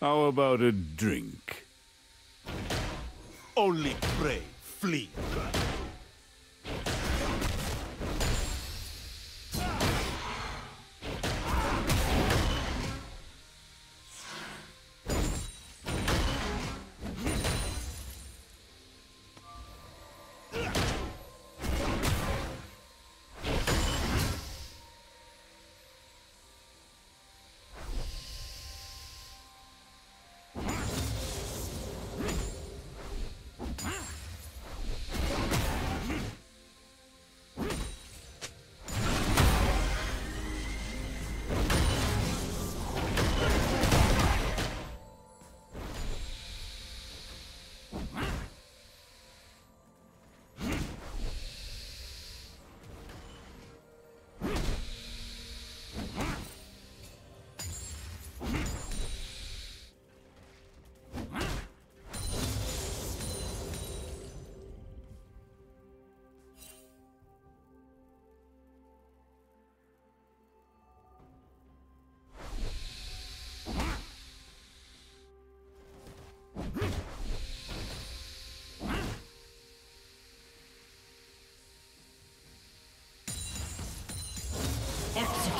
How about a drink? Only pray, flee.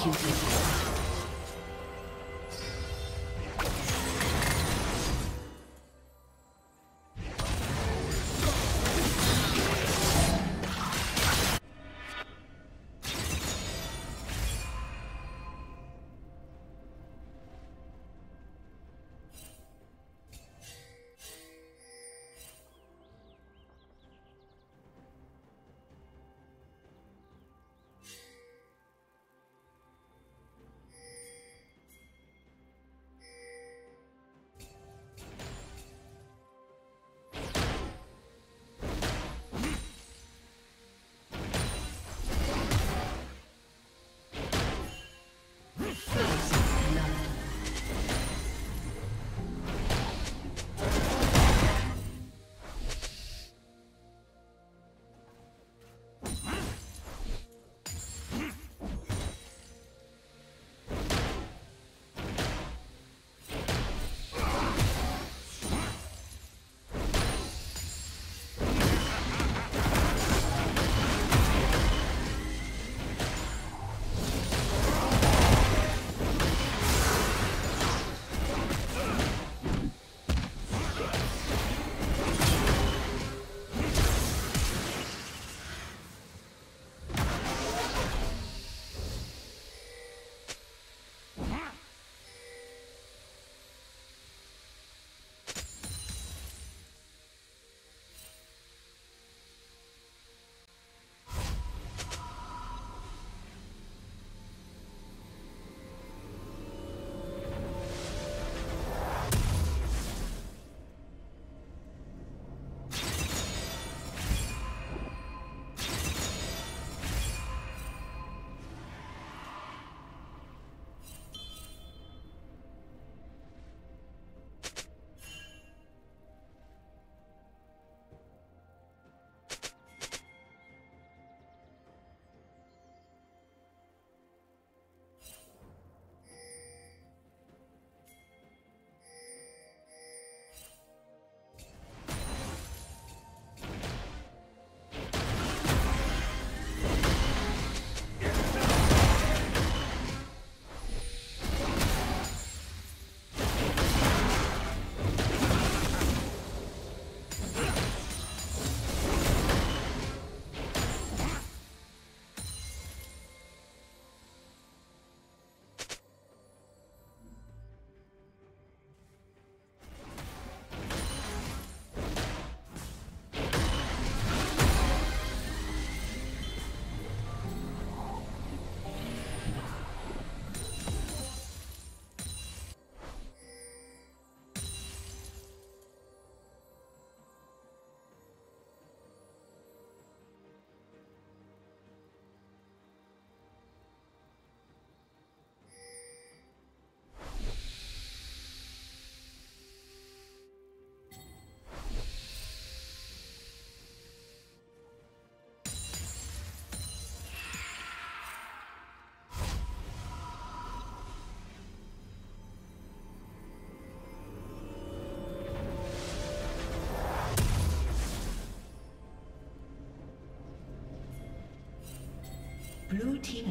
Executed.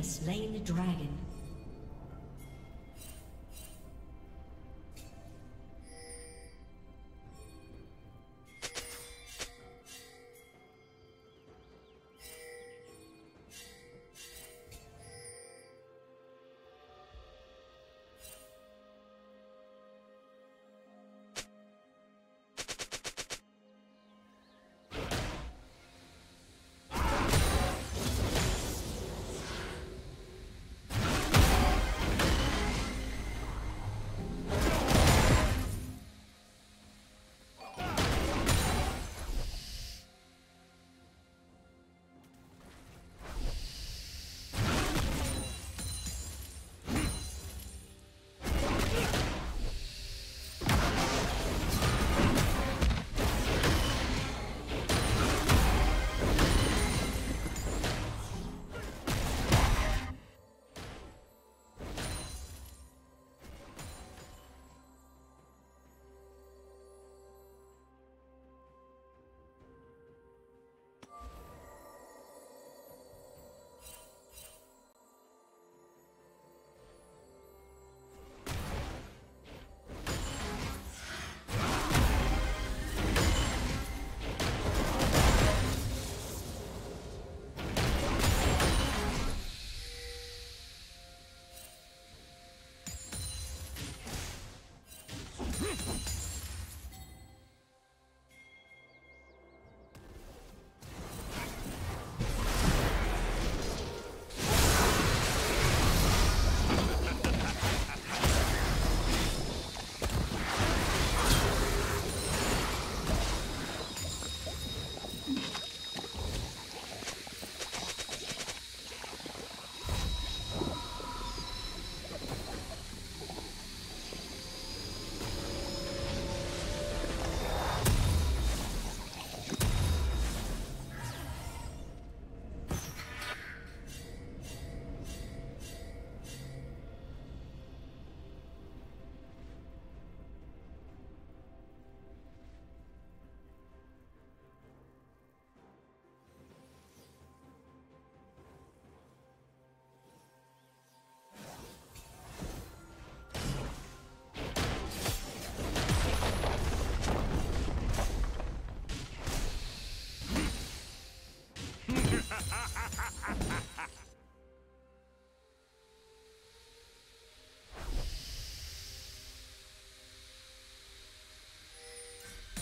Slain the dragon.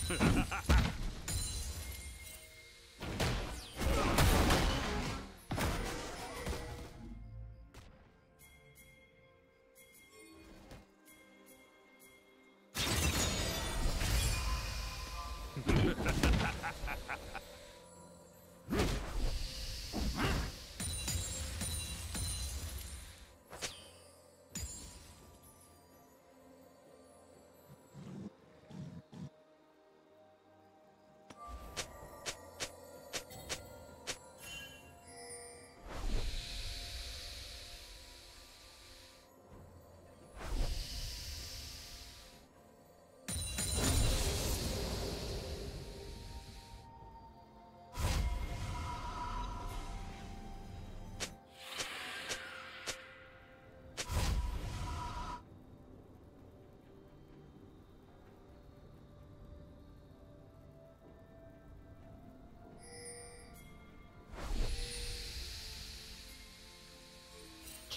Ha ha ha!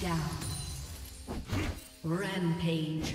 down. Rampage.